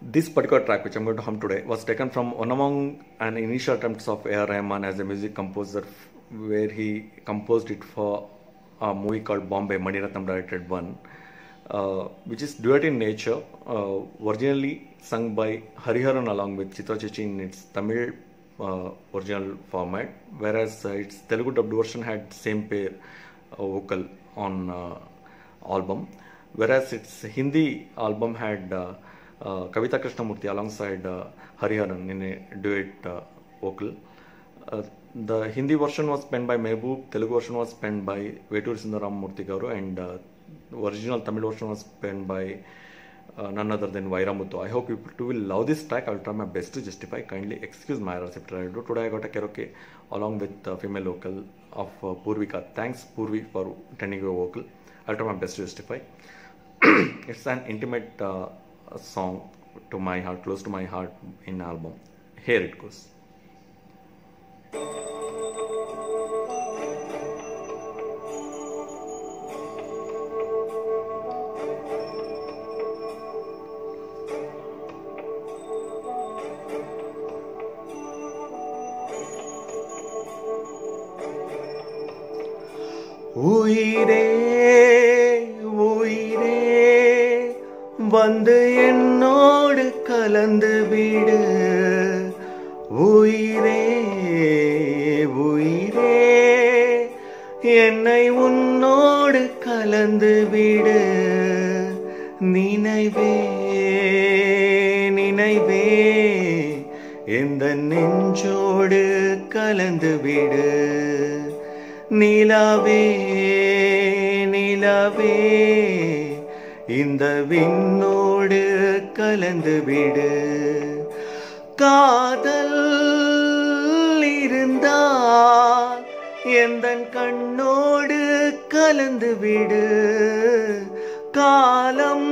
This particular track, which I'm going to hum today, was taken from one among an initial attempts of A.R. Rahman as a music composer, where he composed it for a movie called Bombay, Maniratnam directed one, uh, which is duet in nature, uh, originally sung by Hariharan along with Chitra Chichi in its Tamil uh, original format, whereas uh, its Telugu dubbed version had same pair uh, vocal on uh, album, whereas its Hindi album had Kavita Krishnamurthy along side Hariharan ನಿನ್ನೆ duet vocal the Hindi version was pen by Mehboob Telugu version was pen by Veturi Sundararama Murthy ಅವರು and original Tamil version was pen by none other than Vairamuthu I hope you too will love this track I try my best to justify kindly excuse my receipt ride today I got a karaoke along with female vocal of Poorvika thanks Poorvi for tending vocal I try my best to justify it's an intimate Purvi for attending your vocal. I'll try my best to justify. it's an intimate uh, song to my heart, close to my heart in album. Here it goes. உயிரே உயிரே வந்து என்னோடு கலந்து விடு. உயிரே உயிரே என்னை உன்னோடு கலந்து விடு. நினைவே நினைவே எந்த நெஞ்சோடு கலந்து விடு. நிலாவே நிலாவே இந்த விண்ணோடு கலந்து விடு. காதல் இருந்தால் எந்த கண்ணோடு கலந்து விடு. காலம்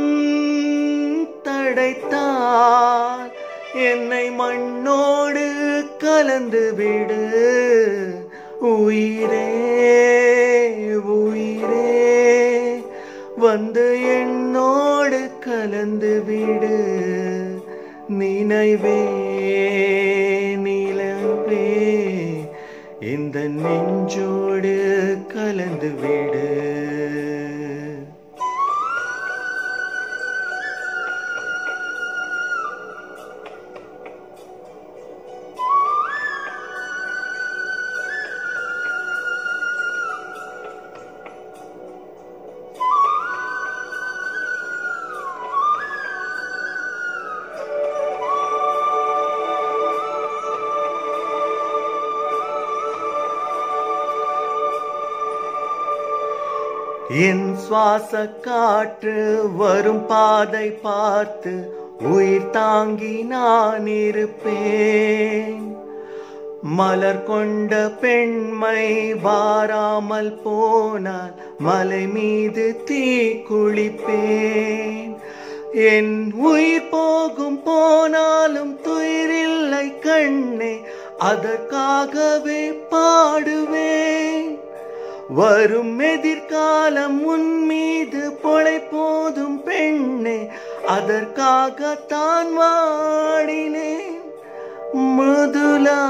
தடைத்தால் என்னை மண்ணோடு கலந்து விடு. உயிரே உயிரே வந்து விடு நினைவே நிலவே. இந்த நெஞ்சோடு கலந்து விடு. என் சுவாச காற்று வரும் பாதை பார்த்து உயிர் தாங்கி நான் இருப்பேன். மலர் கொண்ட பெண்மை வாராமல் போனால் மலை மீது தீ குளிப்பேன். என் உயிர் போகும் போனாலும் துயிரில்லை கண்ணே அதற்காகவே பாடுவேன். வரும் எதிர்காலம் உன் மீது பொழை போதும் பெண்ணே அதற்காகத்தான் வாடினேன். முதுலா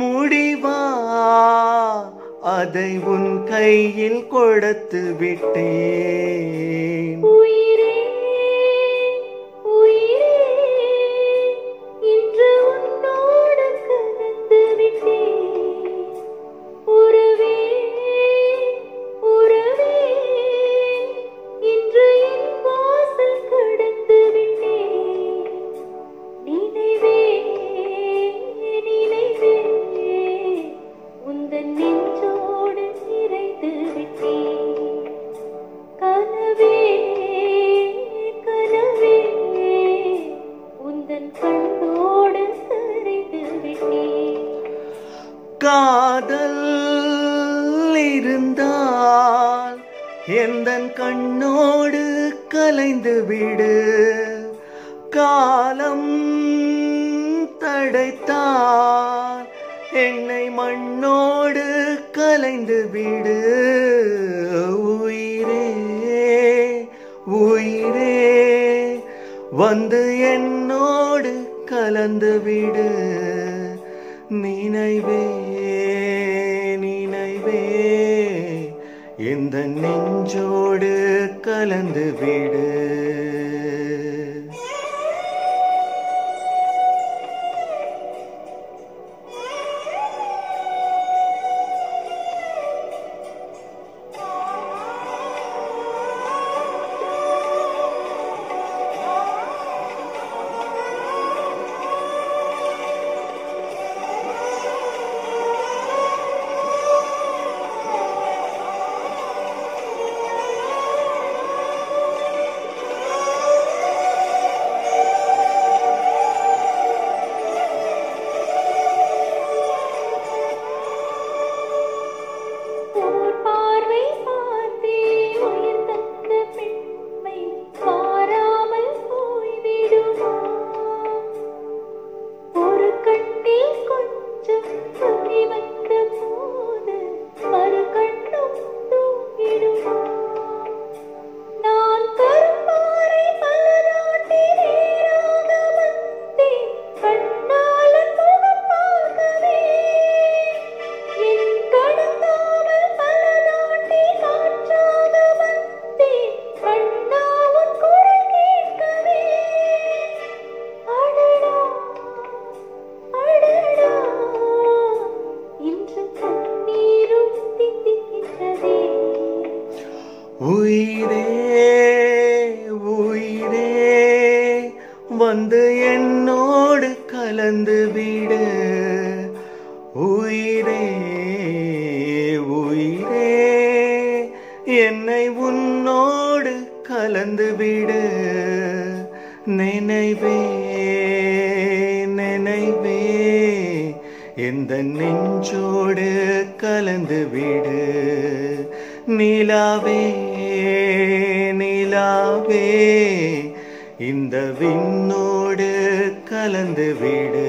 முடிவா அதை உன் கையில் கொடுத்து விட்டேன். இருந்தால் எந்த கண்ணோடு கலைந்து விடு. காலம் தடைத்தால் என்னை மண்ணோடு கலைந்து விடு. உயிரே உயிரே வந்து என்னோடு கலந்து விடு. நினைவே எந்த நெஞ்சோடு கலந்து விடு. வந்து என்னோடு கலந்து விடு. உயிரே உயிரே என்னை உன்னோடு கலந்து விடு. நினைவே நினைவே எந்த நெஞ்சோடு கலந்து விடு. நிலாவே நிலாவே. இந்த விண்ணோடு கலந்து விடு.